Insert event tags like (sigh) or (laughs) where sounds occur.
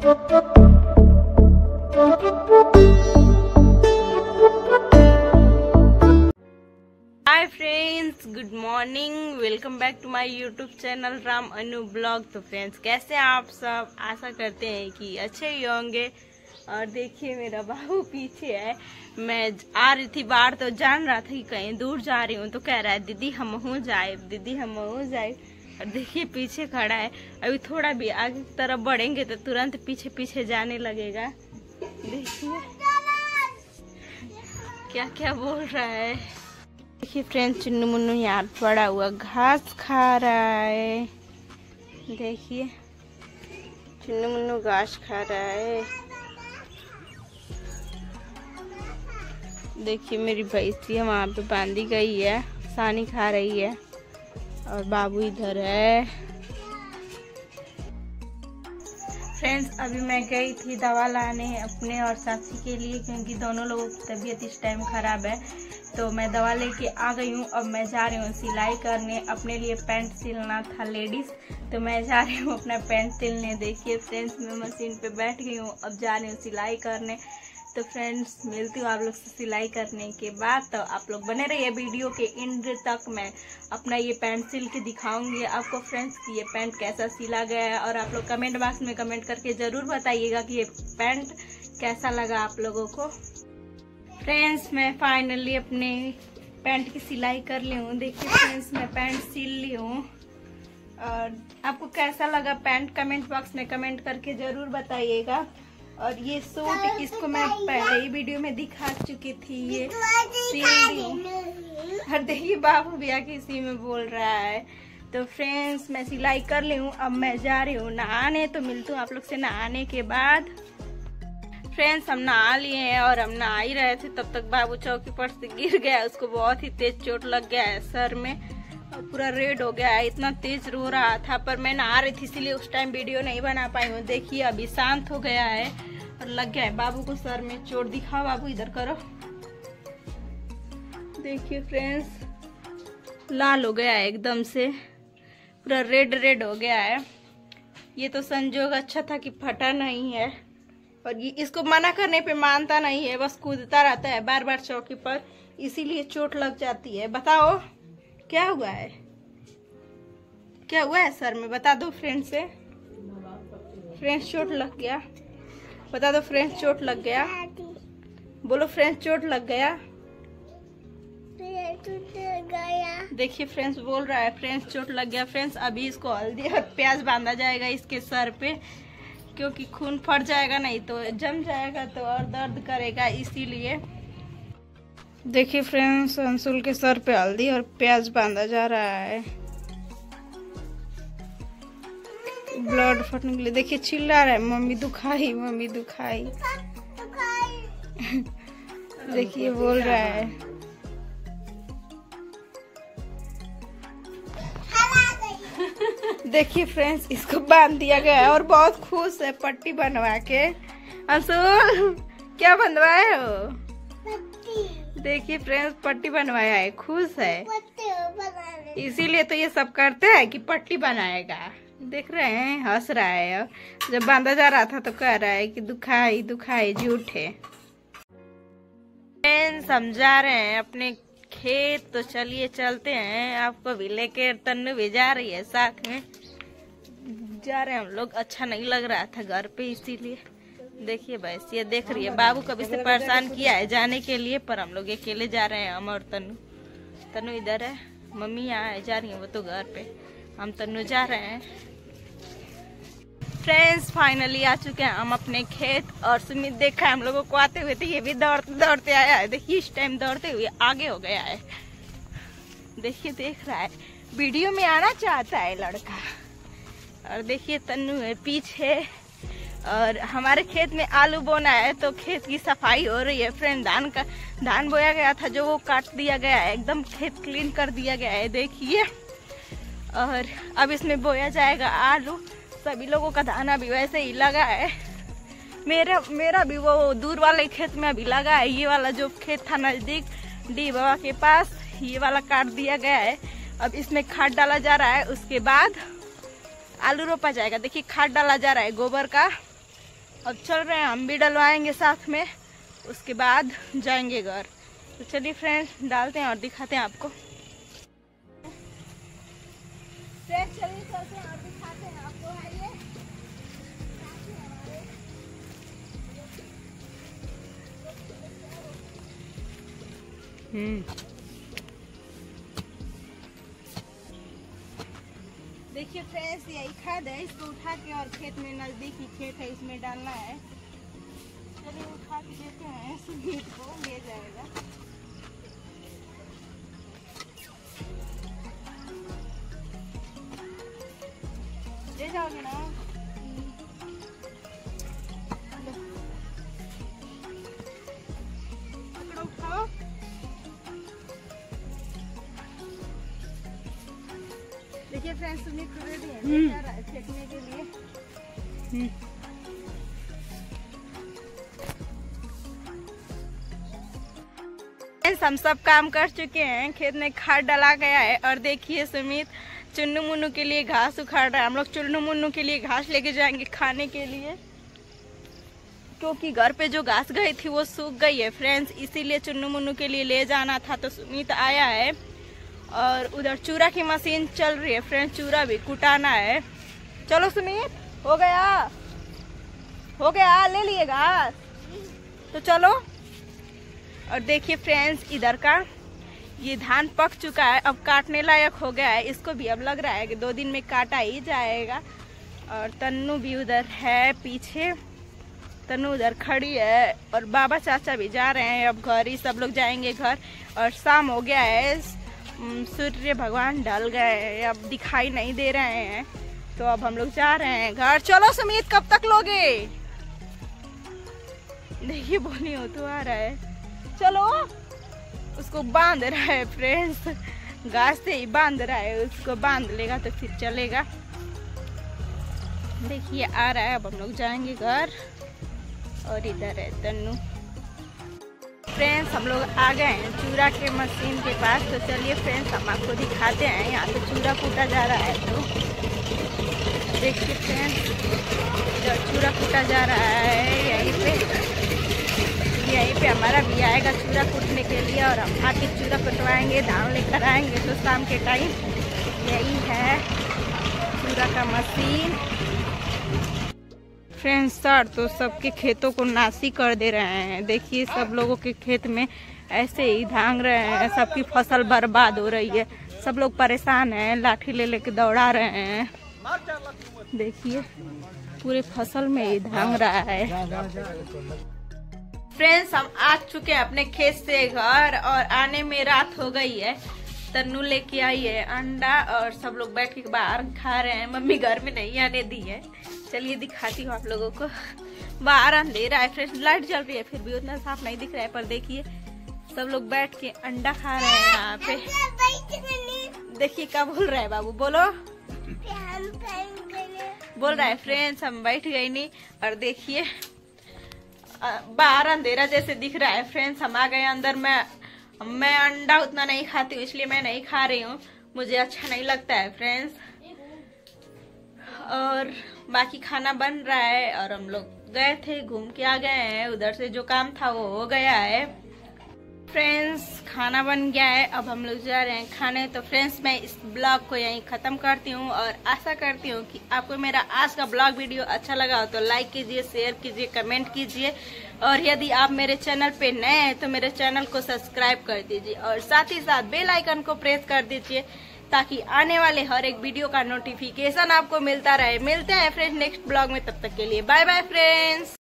Hi friends good morning welcome back to my YouTube channel Ram Anu blog तो friends कैसे आप सब? आशा करते हैं कि अच्छे ही होंगे। और देखिए, मेरा बाबू पीछे है। मैं आ रही थी बाहर तो जान रहा था कि कहीं दूर जा रही हूँ तो कह रहा है, दीदी, हम हो जाए, दीदी, हम हो जाए। और देखिए, पीछे खड़ा है। अभी थोड़ा भी आगे की तरफ़ बढ़ेंगे तो तुरंत पीछे पीछे जाने लगेगा। देखिए। क्या क्या बोल रहा है? देखिए फ्रेंड्स चुन्नू मुन्नू यहाँ पड़ा हुआ घास खा रहा है। देखिए चुन्नू मुन्नू घास खा रहा है। देखिए, मेरी भैंसिया वहाँ पे बांधी गई है, सानी खा रही है। और बाबू इधर है। फ्रेंड्स अभी मैं गई थी दवा लाने अपने और साथी के लिए, क्योंकि दोनों लोगों की तबीयत इस टाइम ख़राब है। तो मैं दवा लेके आ गई हूँ, अब मैं जा रही हूँ सिलाई करने। अपने लिए पैंट सिलना था लेडीज़ तो मैं जा रही हूँ अपना पैंट सिलने। देखिए फ्रेंड्स मैं मशीन पे बैठ गई हूँ, अब जा रही हूँ सिलाई करने। तो फ्रेंड्स मिलती हूँ आप लोग से सिलाई करने के बाद। तो आप लोग बने रहिए वीडियो के एंड तक। मैं अपना ये पैंट सिल के दिखाऊँगी आपको फ्रेंड्स कि ये पैंट कैसा सिला गया है। और आप लोग कमेंट बॉक्स में कमेंट करके ज़रूर बताइएगा कि ये पैंट कैसा लगा आप लोगों को। फ्रेंड्स मैं फाइनली अपने पैंट की सिलाई कर ली हूँ। देखिए फ्रेंड्स मैं पैंट सिल ली हूँ। और आपको कैसा लगा पैंट कमेंट बॉक्स में कमेंट करके ज़रूर बताइएगा। और ये सूट इसको मैं पहले ही वीडियो में दिखा चुकी थी ये सिल और देखिए बाबू भी आके इसी में बोल रहा है। तो फ्रेंड्स मैं सिलाई कर ली हूँ अब मैं जा रही हूँ नहाने तो मिलती हूँ आप लोग से नहाने के बाद। फ्रेंड्स हम नहा लिए हैं और हम नहा ही रहे थे तब तक बाबू चौकी पर से गिर गया उसको बहुत ही तेज चोट लग गया है सर में और पूरा रेड हो गया है इतना तेज रो रहा था पर मैं नहा रही थी इसीलिए उस टाइम वीडियो नहीं बना पाई हूँ। देखिए अभी शांत हो गया है। और लग गया है। बाबू को सर में चोट दिखाओ, बाबू, इधर करो। देखिए फ्रेंड्स लाल हो गया है एकदम से। पूरा रेड रेड हो गया है। ये तो संजोग अच्छा था कि फटा नहीं है। और ये इसको मना करने पे मानता नहीं है, बस कूदता रहता है बार बार चौकी पर। इसीलिए चोट लग जाती है। बताओ, क्या हुआ है? क्या हुआ है सर में? बता दो फ्रेंड से। फ्रेंड्स चोट लग गया। बता दो फ्रेंड्स चोट लग गया? बोलो फ्रेंड्स चोट लग गया? देखिए फ्रेंड्स बोल रहा है फ्रेंड्स चोट लग गया। फ्रेंड्स अभी इसको हल्दी और प्याज बांधा जाएगा इसके सर पे क्योंकि खून फट जाएगा नहीं तो जम जाएगा तो और दर्द करेगा इसीलिए। देखिए फ्रेंड्स अंशुल के सर पे हल्दी और प्याज बांधा जा रहा है। ब्लड फटने के लिए। देखिए चिल्ला रहा है मम्मी दुखाई मम्मी दुखाई। (laughs) देखिए बोल रहा है। (laughs) देखिए फ्रेंड्स इसको बाँध दिया गया है और बहुत खुश है पट्टी बनवा के। अंशुल क्या बनवाए हो? देखिए फ्रेंड्स पट्टी बनवाया है खुश है। इसीलिए तो ये सब करते हैं कि पट्टी बनाएगा। देख रहे हैं, हंस रहा है जब बांधा जा रहा था तो कह रहा है कि दुखाई दुखाई, झूठे समझा रहे हैं, अपने खेत तो चलिए चलते हैं। आपको भी लेके तन्नू भी जा रही है साथ में। जा रहे हैं हम लोग अच्छा नहीं लग रहा था घर पे, इसीलिए। देखिए बस, ये देख रही है, बाबू कभी से परेशान किया है जाने के लिए, पर हम लोग अकेले जा रहे हैं, हम और तनु तनु इधर है, मम्मी यहाँ जा रही है वो तो घर पे। हम तनु जा रहे हैं। फ्रेंड्स फाइनली आ चुके हैं हम अपने खेत और सुमित देखा है, हम लोगों को आते हुए तो ये भी दौड़ते दौड़ते आया है। देखिए, इस टाइम दौड़ते हुए आगे हो गया है। देखिए, देख रहा है। वीडियो में आना चाहता है लड़का। और देखिए, तन्नू है पीछे। और हमारे खेत में आलू बोना है तो खेत की सफ़ाई हो रही है। फ्रेंड धान का, धान बोया गया था, जो वो काट दिया गया है, एकदम खेत क्लीन कर दिया गया है। देखिए। और अब इसमें बोया जाएगा आलू। सभी लोगों का धान अभी वैसे ही लगा है। मेरा मेरा भी वो दूर वाले खेत में अभी लगा है। ये वाला जो खेत था नज़दीक, डी बाबा के पास, ये वाला काट दिया गया है। अब इसमें खाद डाला जा रहा है, उसके बाद आलू रोपा जाएगा। देखिए, खाद डाला जा रहा है गोबर का। अब चल रहे हैं, हम भी डलवाएँगे साथ में। उसके बाद जाएँगे घर। तो चलिए फ्रेंड्स, डालते हैं और दिखाते हैं आपको। देखिए फ्रेंड्स यही खाद है, इसको उठा के और खेत में, नज़दीक खेत है, इसमें डालना है। चलिए उठा के देते हैं सुजीत को ले जाएगा। ले जाओगे ना? देखिए फ्रेंड्स सुनिए रेडी है है फेंकने के लिए? हम सब काम कर चुके हैं खेत में खाद डाला गया है और देखिए सुमित चुन्नू मुन्नू के लिए घास उखाड़ रहा है। हम लोग चुन्नू मुन्नू के लिए घास लेके जाएँगे खाने के लिए। क्योंकि घर पे जो घास गई थी वो सूख गई है। फ्रेंड्स इसीलिए चुन्नू मुन्नू के लिए ले जाना था तो सुमित आया है। और उधर चूरा की मशीन चल रही है फ्रेंड, चूरा भी कुटाना है। चलो सुमित हो गया। हो गया, ले लिए घास। तो चलो। और देखिए फ्रेंड्स, इधर का, ये धान पक चुका है, अब काटने लायक हो गया है। इसको भी अब लग रहा है कि दो दिन में काटा ही जाएगा। और तन्नू भी उधर है पीछे। तन्नू उधर खड़ी है और बाबा चाचा भी जा रहे हैं। अब घर ही सब लोग जाएँगे घर। और शाम हो गया है सूर्य भगवान ढल गए अब दिखाई नहीं दे रहे हैं। तो अब हम लोग जा रहे हैं घर। चलो सुमित, कब तक लोगे? देखिए, बोली हो तो आ रहा है। चलो, उसको बाँध रहा है फ्रेंड्स घास से ही बाँध रहा है, उसको बाँध लेगा तो फिर चलेगा। देखिए, आ रहा है, अब हम लोग जाएँगे घर। और इधर है तन्नू। फ्रेंड्स, हम लोग आ गए हैं चूरा के मशीन के पास। तो चलिए फ्रेंड्स, हम आपको दिखाते हैं। यहाँ पे चूरा कूटा जा रहा है तो। देखिए फ्रेंड्स इधर चूरा कूटा जा रहा है, यहीं पे। यहीं पे हमारा भी आएगा चूरा कूटने के लिए और हम आके चूरा कटवाएँगे, धान लेकर आएँगे। तो शाम के टाइम यही है चूरा का मशीन। फ्रेंड्स सर तो सबके खेतों को नासी कर दे रहे हैं। देखिए, सब लोगों के खेत में ऐसे ही धांग रहे हैं, सबकी फ़सल बर्बाद हो रही है। सब लोग परेशान हैं, लाठी ले लेके दौड़ा रहे हैं। देखिए, पूरे फ़सल में ही धांग रहा है। फ्रेंड्स, हम आ चुके हैं अपने खेत से घर और आने में रात हो गई है। तन्नू लेके आई है, अंडा और सब लोग बैठ के बाहर खा रहे हैं। मम्मी घर में नहीं आने दी है। चलिए दिखाती हूँ आप लोगों को। बाहर अंधेरा है फ्रेंड्स लाइट जल रही है, फिर भी उतना साफ़ नहीं दिख रहा है, पर देखिए, सब लोग बैठ के अंडा खा रहे हैं यहाँ पे। देखिए क्या बोल रहा है बाबू, बोलो। बोल रहा है फ्रेंड्स हम बैठ गए नहीं, और देखिए बाहर अंधेरा जैसे दिख रहा है फ्रेंड्स हम आ गए अंदर, मैं मैं अंडा उतना नहीं खाती हूँ, इसलिए मैं नहीं खा रही हूँ। मुझे अच्छा नहीं लगता है फ्रेंड्स और बाकी खाना बन रहा है, और हम लोग गए थे, घूम के आ गए हैं। उधर से जो काम था, वो हो गया है। फ्रेंड्स खाना बन गया है। अब हम लोग जा रहे हैं खाने। तो फ्रेंड्स मैं इस ब्लॉग को यहीं ख़त्म करती हूँ, और आशा करती हूँ कि आपको मेरा आज का ब्लॉग वीडियो अच्छा लगा हो। तो लाइक कीजिए शेयर कीजिए कमेंट कीजिए। और यदि आप मेरे चैनल पे नए हैं तो मेरे चैनल को सब्सक्राइब कर दीजिए और साथ ही साथ बेल आइकन को प्रेस कर दीजिए ताकि आने वाले हर एक वीडियो का नोटिफिकेशन आपको मिलता रहे। मिलते हैं फ्रेंड्स नेक्स्ट ब्लॉग में, तब तक के लिए बाय बाय फ्रेंड्स